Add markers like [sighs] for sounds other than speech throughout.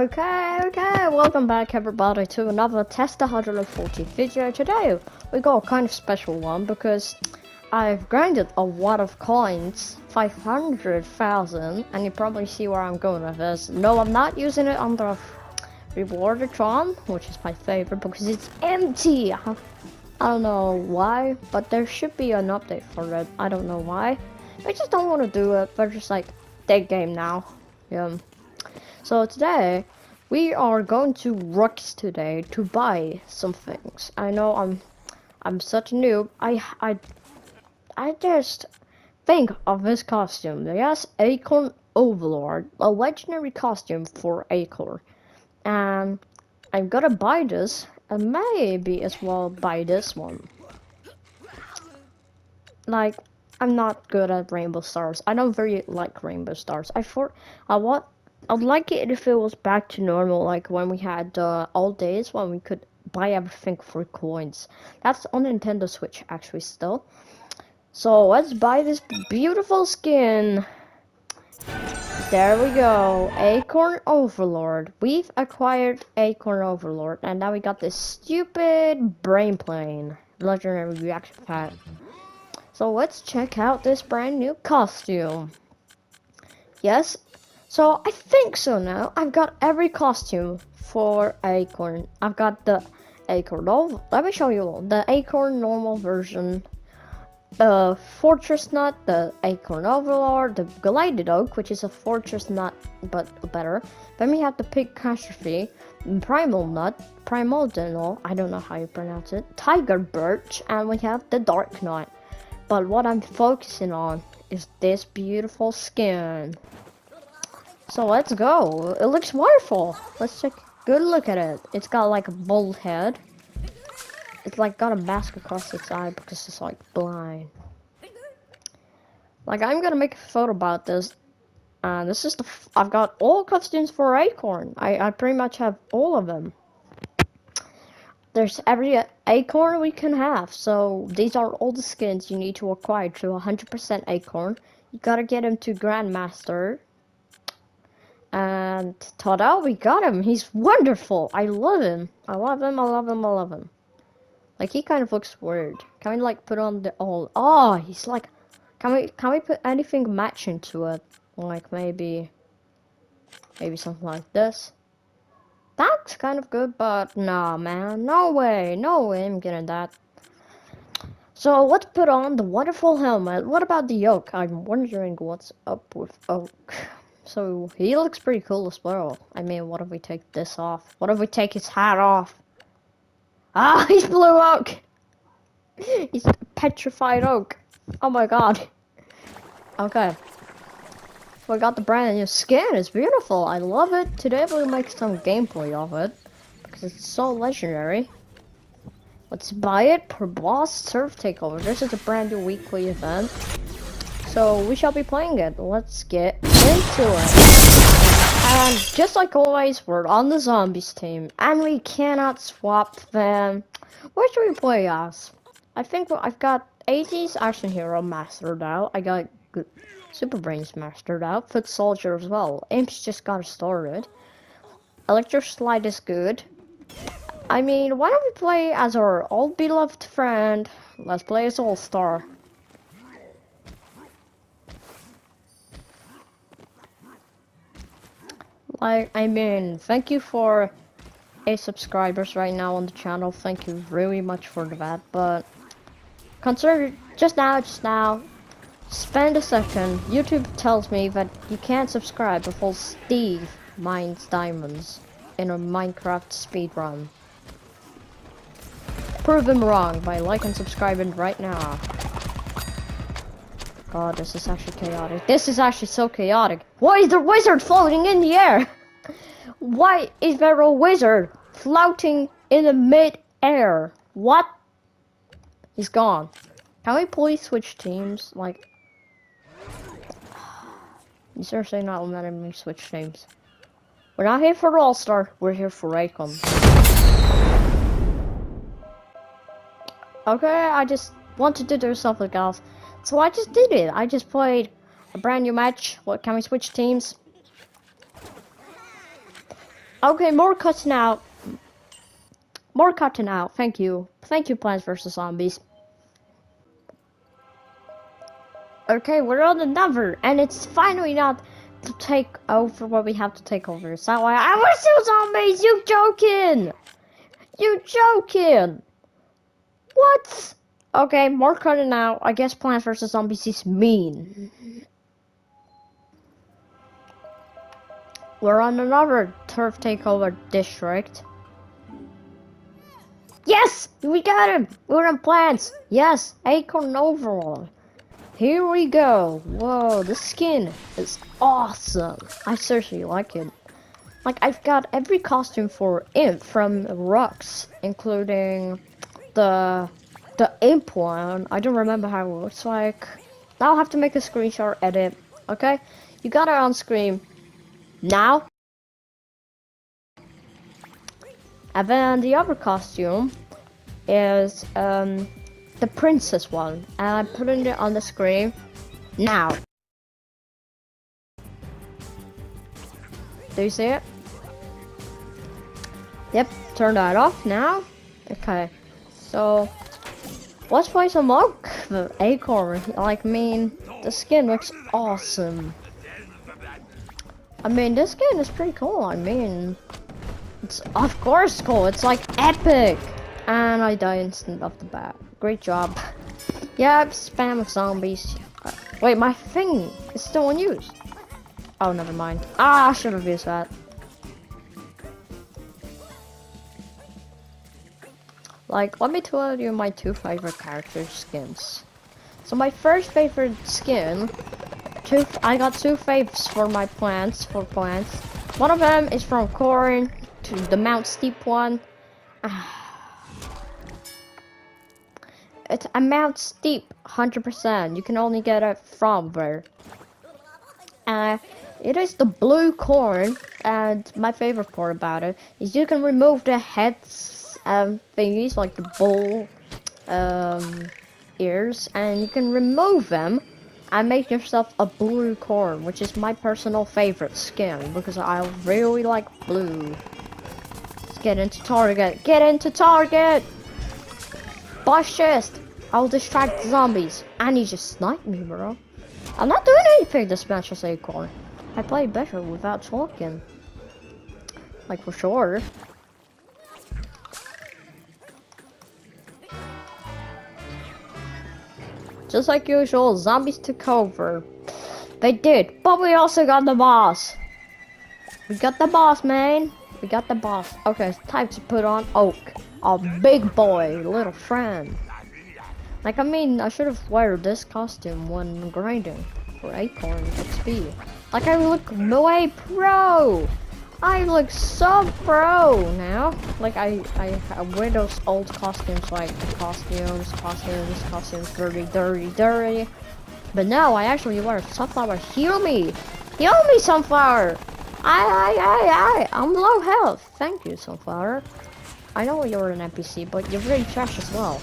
Okay, okay, welcome back everybody to another Test 140 video. Today we got a kind of special one because I've grinded a lot of coins, 500,000, and you probably see where I'm going with this. No, I'm not using it on the Rewardatron, which is my favorite because it's empty. I don't know why, but there should be an update for it. I don't know why. I just don't want to do it, but just like, dead game now. Yeah. So today we are going to Rux today to buy some things. I know I'm I'm such a noob. I I I just think of this costume. Yes, Acorn Overlord, a legendary costume for Acorn. And I'm gonna buy this and maybe as well buy this one. Like I'm not good at rainbow stars. I don't very like rainbow stars. I for I want I'd like it if it was back to normal, like when we had uh, old days when we could buy everything for coins. That's on Nintendo Switch, actually, still. So let's buy this beautiful skin. There we go, Acorn Overlord. We've acquired Acorn Overlord, and now we got this stupid brain plane, legendary reaction pad. So let's check out this brand new costume. Yes, so I think so now. I've got every costume for Acorn. I've got the Acorn. Oh, let me show you all. the Acorn normal version, the Fortress Nut, the Acorn Overlord, the Glided Oak, which is a Fortress Nut but better. Then we have the Pig Catastrophe, Primal Nut, Primal Dental, I don't know how you pronounce it, Tiger Birch, and we have the Dark Nut. But what I'm focusing on is this beautiful skin. So let's go. It looks wonderful. Let's take a good look at it. It's got like a bold head. It's like got a mask across its eye because it's like blind. Like I'm gonna make a photo about this. Uh, this is the i I've got all costumes for Acorn. I I pretty much have all of them. There's every acorn we can have. So these are all the skins you need to acquire to 100% acorn. You gotta get them to Grandmaster and ta-da, we got him. He's wonderful. I love him. I love him, I love him, I love him. Like, he kind of looks weird. Can we, like, put on the old... Oh, he's like... Can we, can we put anything matching to it? Like, maybe... Maybe something like this. That's kind of good, but nah, man. No way. No way I'm getting that. So, let's put on the wonderful helmet. What about the yoke? I'm wondering what's up with Oak. [laughs] So he looks pretty cool as well. I mean, what if we take this off? What if we take his hat off? Ah, [laughs] he's blue oak! [laughs] He's petrified oak. Oh my god. Okay. We got the brand new skin. It's beautiful. I love it. Today we'll make some gameplay of it. Because it's so legendary. Let's buy it per boss turf takeover. This is a brand new weekly event. So we shall be playing it. Let's get into it. And just like always, we're on the zombies team, and we cannot swap them. Where should we play as? I think I've got 80s action hero mastered out. I got Super Brains mastered out. Foot Soldier as well. Imps just got started. Electro Slide is good. I mean, why don't we play as our old beloved friend? Let's play as All Star. Like, I mean, thank you for a subscribers right now on the channel. Thank you really much for that. But consider just now, just now, spend a second. YouTube tells me that you can't subscribe before Steve mines diamonds in a Minecraft speedrun. Prove him wrong by like and subscribing right now. God, this is actually chaotic. This is actually so chaotic. Why is the wizard floating in the air? [laughs] Why is there a wizard floating in the mid-air? What? He's gone. Can we please switch teams? Like, you [sighs] seriously not letting me switch teams. We're not here for All-Star, we're here for Raycon. Okay, I just wanted to do something else. So I just did it. I just played a brand new match. What can we switch teams? Okay, more cutting out. More cutting out. Thank you. Thank you, Plants vs. Zombies. Okay, we're on another, and it's finally not to take over what we have to take over. That why I was still zombies? You joking? You joking? What? Okay, more cutting out. I guess Plants vs. Zombies is mean. We're on another turf takeover district. Yes! We got him! We're in plants! Yes! Acorn Overlord. Here we go. Whoa, the skin is awesome. I seriously like it. Like, I've got every costume for Imp from Rux, including the the Imp one. I don't remember how it looks like. I'll have to make a screenshot edit, okay? You got it on screen now. And then the other costume is um, the princess one. And I'm putting it on the screen now. Do you see it? Yep, turn that off now. Okay, so let's play some monk. The acorn, like, I mean, the skin looks awesome. I mean, this game is pretty cool. I mean, it's of course cool. It's like epic. And I die instant off the bat. Great job. Yeah, spam of zombies. Uh, wait, my thing is still unused. Oh, never mind. Ah, I should have used that. Like, let me tell you my two favorite character skins. So my first favorite skin two. I got two faves for my plants. For plants, one of them is from Corn to the Mount Steep one. [sighs] It's a Mount Steep, 100%. You can only get it from there. Uh, it is the blue corn, and my favorite part about it is you can remove the heads um, thingies, like the bull um, ears, and you can remove them and make yourself a blue corn, which is my personal favorite skin because I really like blue. Let's get into target. Get into target! Boss chest! I'll distract the zombies. And he just sniped me, bro. I'm not doing anything to smash this acorn. I play better without talking. Like for sure. Just like usual, zombies took over. They did, but we also got the boss. We got the boss, man. We got the boss. Okay, it's time to put on Oak. A big boy, little friend. Like, I mean, I should have worn this costume when grinding for Acorn XP. Like, I look way pro! I look so pro now. Like I, I, wear those old costumes, like costumes, costumes, costumes, dirty, dirty, dirty. But now I actually wear sunflower. Heal me, heal me, sunflower. I, I, I, I. I'm low health. Thank you, sunflower. I know you're an NPC, but you're very trash as well.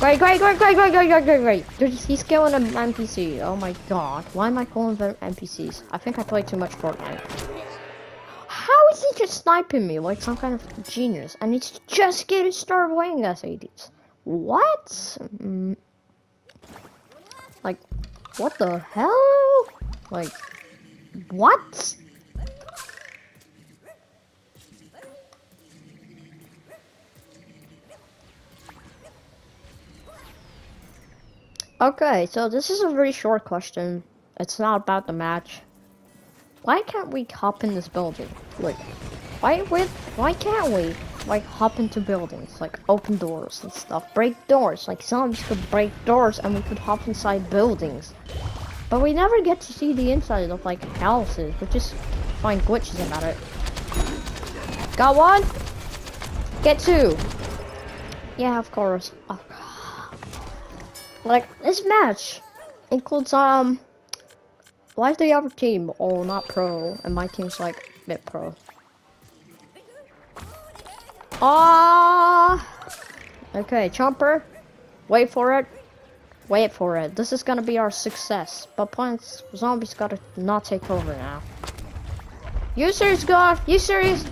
Great, great, great, great, great, great, great, great, great. He's killing an NPC. Oh my god. Why am I calling them NPCs? I think I play too much Fortnite. How is he just sniping me like some kind of genius? And he's just getting started playing SADs. What? Mm. Like, what the hell? Like, what? Okay, so this is a very short question. It's not about the match. Why can't we hop in this building? Like, why with why can't we like hop into buildings, like open doors and stuff, break doors, like zombies could break doors and we could hop inside buildings. But we never get to see the inside of like houses, we just find glitches about it. Got one? Get two. Yeah, of course. Oh, like this match includes um why is the other team all not pro and my team's like bit pro? Ah! Okay, Chomper. Wait for it. Wait for it. This is gonna be our success. But Plants Zombies gotta not take over now. You serious, God? You serious?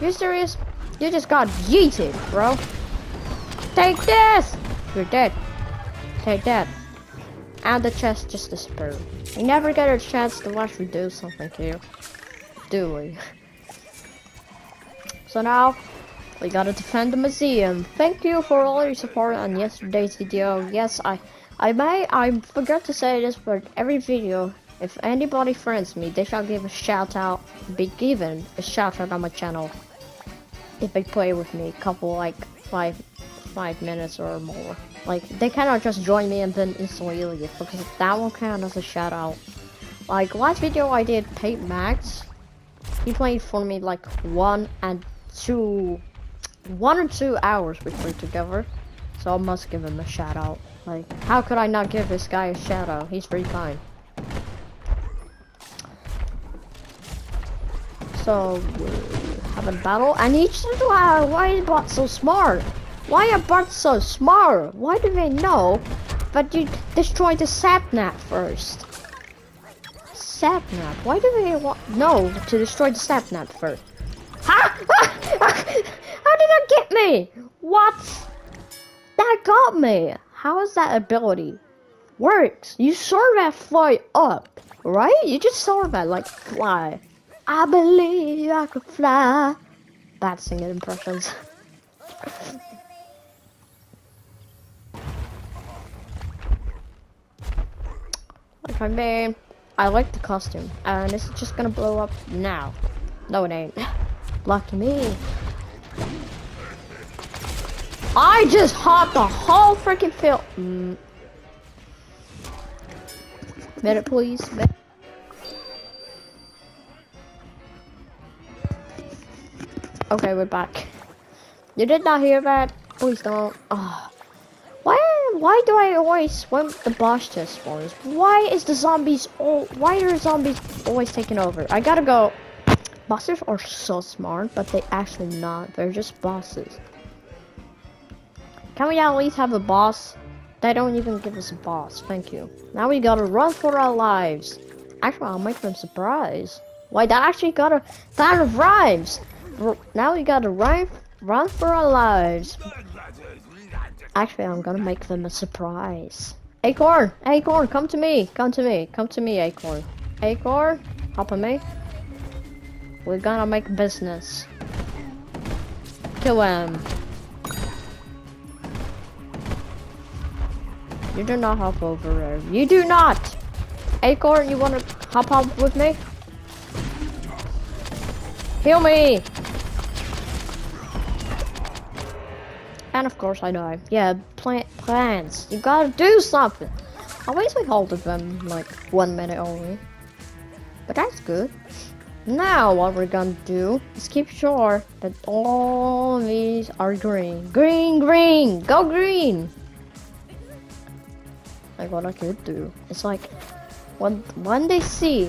You serious? You just got yeeted, bro. Take this! You're dead. Take that. And the chest just disappeared. We never get a chance to watch me do something here. Do we? [laughs] so now, we gotta defend the museum. Thank you for all your support on yesterday's video. Yes, I I may I forgot to say this, but every video, if anybody friends me, they shall give a shout out, be given a shout out on my channel. If they play with me, couple like five five minutes or more. Like they cannot just join me and then instantly leave because that will count as a shout out. Like last video I did Pate Max. He played for me like one and two one or two hours we played together. So I must give him a shout out. Like, how could I not give this guy a shout out? He's very kind. So, have a battle. And each why, why is bot so smart? Why are birds so smart? Why do they know that you destroy the sapnap first? Sapnap? Why do they want know to destroy the sapnap first? Ha! Ah! Ah! How did that get me? What? That got me. How is that ability? Works. You saw that fly up, right? You just saw that like fly. I believe I could fly. Bad singing impressions. [laughs] I mean, I like the costume, and it's just gonna blow up now. No, it ain't. [laughs] Lucky me. I just hopped the whole freaking field. Mm. Minute, please. Okay, we're back. You did not hear that? Please don't. Oh. Why? Why do I always when the boss just spawns? Why is the zombies all? Why are zombies always taking over? I gotta go. Bosses are so smart, but they actually not. They're just bosses. Can we at least have a boss? They don't even give us a boss. Thank you. Now we gotta run for our lives. Actually, I'll make them surprise. Wait, that actually got a that rhymes. Now we gotta run run for our lives. Actually, I'm gonna make them a surprise. Acorn, Acorn, come to me, come to me, come to me, Acorn. Acorn, hop on me. We're gonna make business. Kill him. You do not hop over there. You do not! Acorn, you wanna hop up with me? Heal me! And of course I die. Yeah, plant plants. You gotta do something. I waste my hold of them like one minute only. But that's good. Now what we're gonna do is keep sure that all these are green. Green, green! Go green! like what I could do. It's like when when they see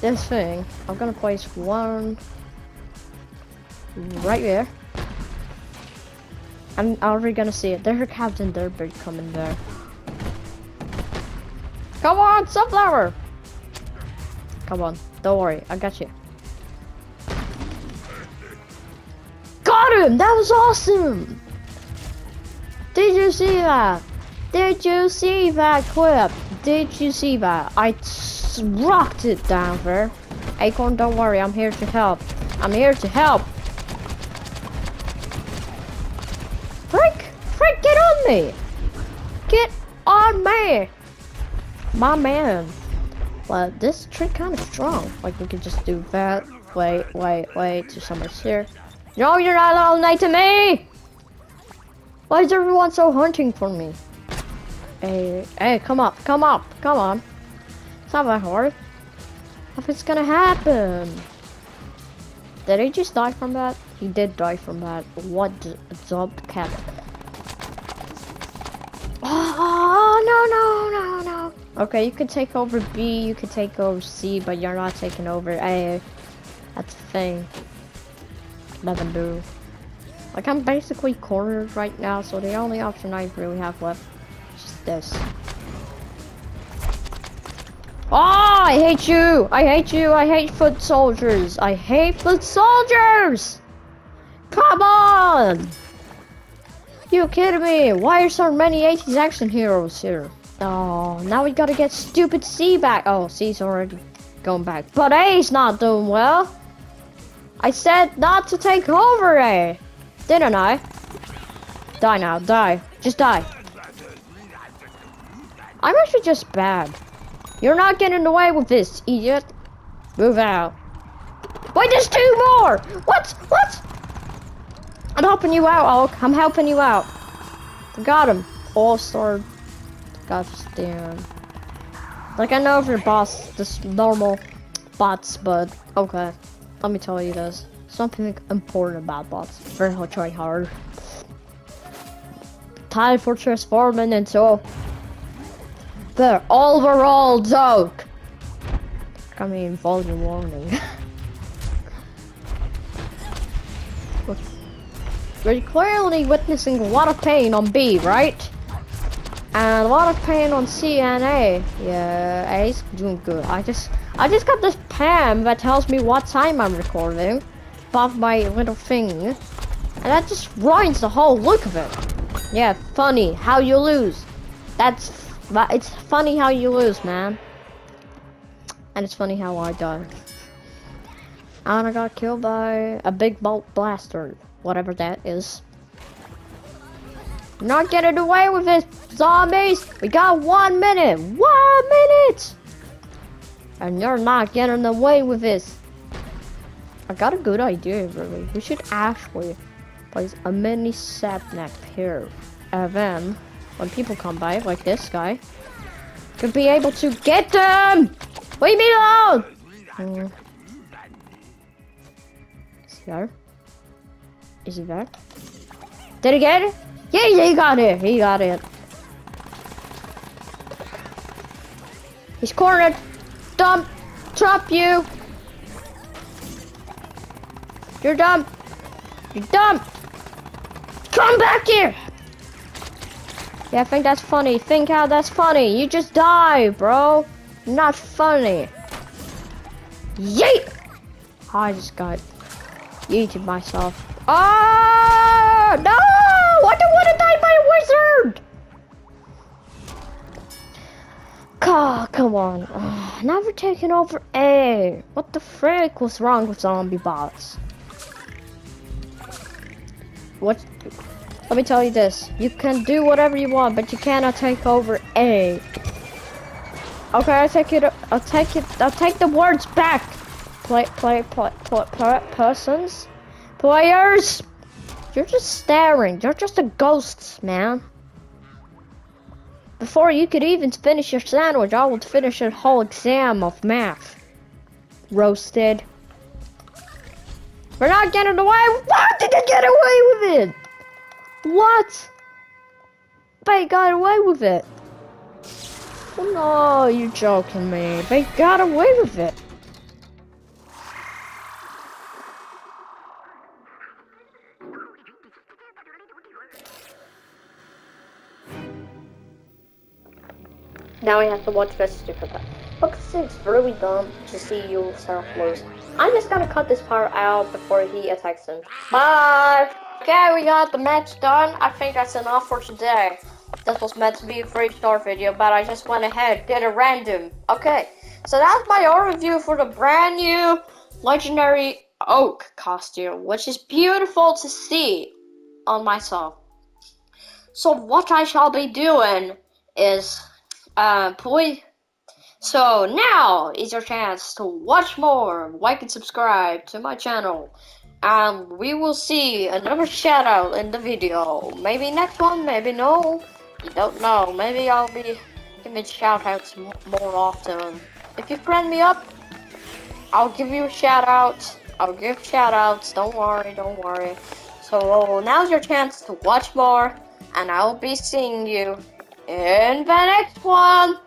this thing, I'm gonna place one right there. I'm already gonna see it. There's Captain Deadbeard coming there. Come on, sunflower! Come on, don't worry, I got you. Got him! That was awesome! Did you see that? Did you see that clip? Did you see that? I rocked it down there. Acorn, don't worry, I'm here to help. I'm here to help. Frick! Frick, get on Get on me! My man. Well, this trick kind of strong. Like, we could just do that. Wait, wait, wait, to someone's here. No, you're not all night to me! Why is everyone so hunting for me? Hey, hey, come up, come up, come on. It's not that hard. If it's gonna happen. Did he just die from that? He did die from that. What jump cat? No, no, no, no. Okay, you could take over B, you could take over C, but you're not taking over A. That's the thing. Nothing do. Like, I'm basically cornered right now, so the only option I really have left is this. Oh, I hate you! I hate you! I hate foot soldiers! I hate foot soldiers! Come on! You kidding me? Why are so many 80s action heroes here? Oh, now we gotta get stupid C back. Oh, C's already going back. But A's not doing well. I said not to take over A. Didn't I? Die now, die. Just die. I'm actually just bad. You're not getting away with this, idiot. Move out. Wait, there's two more! What? What? I'm helping you out, Hulk. I'm helping you out. Got him. All-star Goddamn. Like, I know if your boss, just normal bots, but okay. Let me tell you this. Something important about bots. Very hard, try hard. Time for transforming into the overall joke. I mean, volume warning. [laughs] We're clearly witnessing a lot of pain on B, right? And a lot of pain on C and A. Yeah, A's doing good. I just I just got this Pam that tells me what time I'm recording above my little thing. And that just ruins the whole look of it. Yeah, funny how you lose. That's but it's funny how you lose, man. And it's funny how I die. And I got killed by a big bolt blaster, whatever that is. Not getting away with it, zombies! We got one minute! One minute! And you're not getting away with this. I got a good idea, really. We should actually place a mini sapneck here. And then, when people come by, like this guy, could be able to get them! Leave me alone! Hmm. Is there? Is he back? Did he get it? Yeah, he got it. He got it. He's cornered. Dump. Drop you. You're dumb. You're dumb. Come back here. Yeah, I think that's funny. Think how that's funny. You just die, bro. Not funny. Yeet! I just got yeeted myself. Oh, no! I don't want to die by a wizard! Oh, come on. Oh, never taken over A. What the frick was wrong with zombie bots? What? Let me tell you this. You can do whatever you want, but you cannot take over A. Okay, I take it. I'll take it. I'll take the words back. Play, play, play, play, play persons, players. You're just staring. You're just a ghost, man. Before you could even finish your sandwich, I would finish a whole exam of math. Roasted. We're not getting away. What did they get away with it? What? They got away with it. No, you're joking me. They got away with it. Now we have to watch this stupid part. Because it's really dumb to see yourself lose. I'm just gonna cut this part out before he attacks him. Bye! Okay, we got the match done. I think that's enough for today. This was meant to be a free star video, but I just went ahead, did a random. Okay, so that's my overview for the brand new Legendary Oak costume, which is beautiful to see on myself. So what I shall be doing is uh, please. So now is your chance to watch more, like and subscribe to my channel, and we will see another shout out in the video. Maybe next one, maybe no. You don't know. Maybe I'll be giving shout outs more often. If you friend me up, I'll give you a shout out. I'll give shout outs. Don't worry, don't worry. So now's your chance to watch more, and I'll be seeing you in the next one.